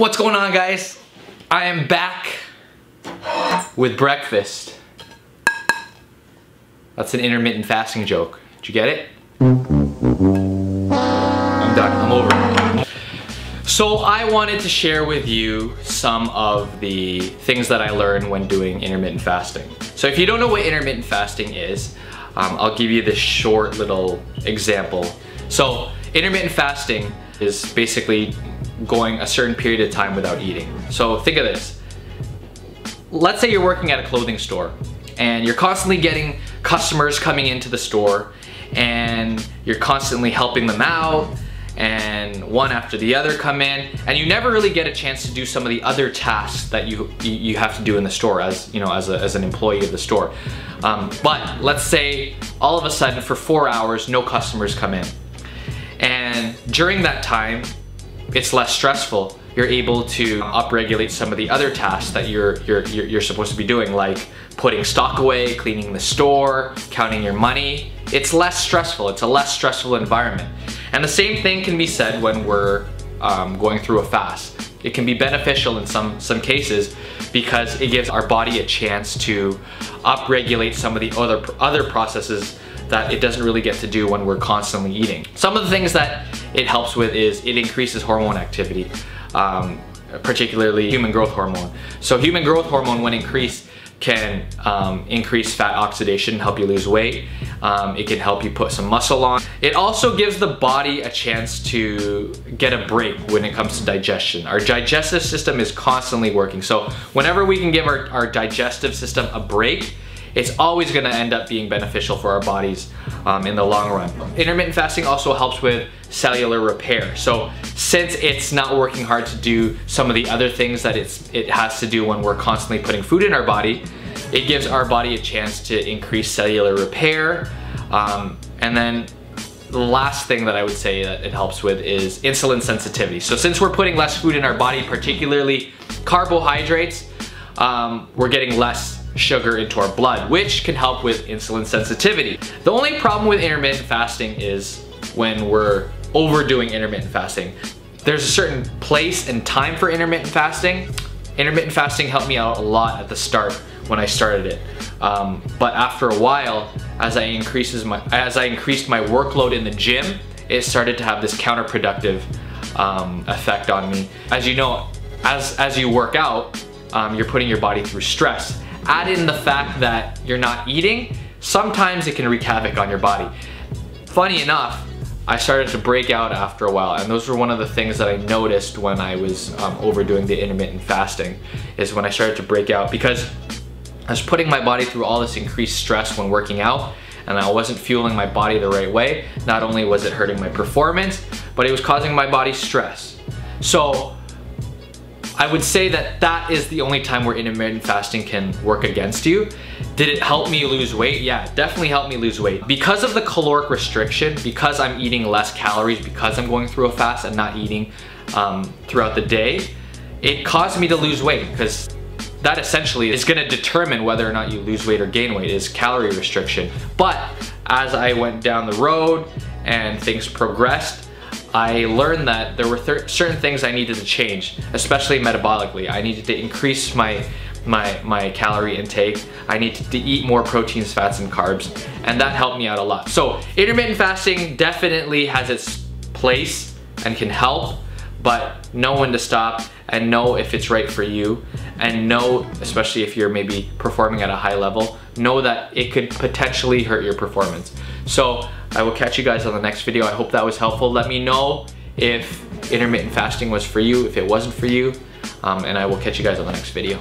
What's going on guys? I am back with breakfast. That's an intermittent fasting joke. Did you get it? I'm done, I'm over. So I wanted to share with you some of the things that I learned when doing intermittent fasting. So if you don't know what intermittent fasting is, um, I'll give you this short little example. So intermittent fasting is basically going a certain period of time without eating. So think of this. Let's say you're working at a clothing store and you're constantly getting customers coming into the store and you're constantly helping them out and one after the other come in and you never really get a chance to do some of the other tasks that you you have to do in the store as you know as, a, as an employee of the store um, but let's say all of a sudden for four hours no customers come in and during that time it's less stressful. You're able to upregulate some of the other tasks that you're, you're, you're supposed to be doing, like putting stock away, cleaning the store, counting your money. It's less stressful. It's a less stressful environment. And the same thing can be said when we're um, going through a fast. It can be beneficial in some, some cases because it gives our body a chance to upregulate some of the other, other processes that it doesn't really get to do when we're constantly eating. Some of the things that it helps with is it increases hormone activity, um, particularly human growth hormone. So human growth hormone when increased can um, increase fat oxidation, help you lose weight. Um, it can help you put some muscle on. It also gives the body a chance to get a break when it comes to digestion. Our digestive system is constantly working. So whenever we can give our, our digestive system a break, it's always gonna end up being beneficial for our bodies um, in the long run. Intermittent fasting also helps with cellular repair. So since it's not working hard to do some of the other things that it's, it has to do when we're constantly putting food in our body, it gives our body a chance to increase cellular repair. Um, and then the last thing that I would say that it helps with is insulin sensitivity. So since we're putting less food in our body, particularly carbohydrates, um, we're getting less sugar into our blood, which can help with insulin sensitivity. The only problem with intermittent fasting is when we're overdoing intermittent fasting. There's a certain place and time for intermittent fasting. Intermittent fasting helped me out a lot at the start when I started it. Um, but after a while, as I increases my as I increased my workload in the gym, it started to have this counterproductive um, effect on me. As you know, as as you work out, um, you're putting your body through stress add in the fact that you're not eating, sometimes it can wreak havoc on your body. Funny enough, I started to break out after a while and those were one of the things that I noticed when I was um, overdoing the intermittent fasting is when I started to break out because I was putting my body through all this increased stress when working out and I wasn't fueling my body the right way. Not only was it hurting my performance, but it was causing my body stress. So I would say that that is the only time where intermittent fasting can work against you. Did it help me lose weight? Yeah, definitely helped me lose weight. Because of the caloric restriction, because I'm eating less calories, because I'm going through a fast and not eating um, throughout the day, it caused me to lose weight because that essentially is gonna determine whether or not you lose weight or gain weight is calorie restriction. But as I went down the road and things progressed, I learned that there were certain things I needed to change, especially metabolically. I needed to increase my my, my calorie intake. I needed to eat more proteins, fats, and carbs, and that helped me out a lot. So intermittent fasting definitely has its place and can help, but know when to stop and know if it's right for you and know, especially if you're maybe performing at a high level, know that it could potentially hurt your performance. So I will catch you guys on the next video. I hope that was helpful. Let me know if intermittent fasting was for you, if it wasn't for you, um, and I will catch you guys on the next video.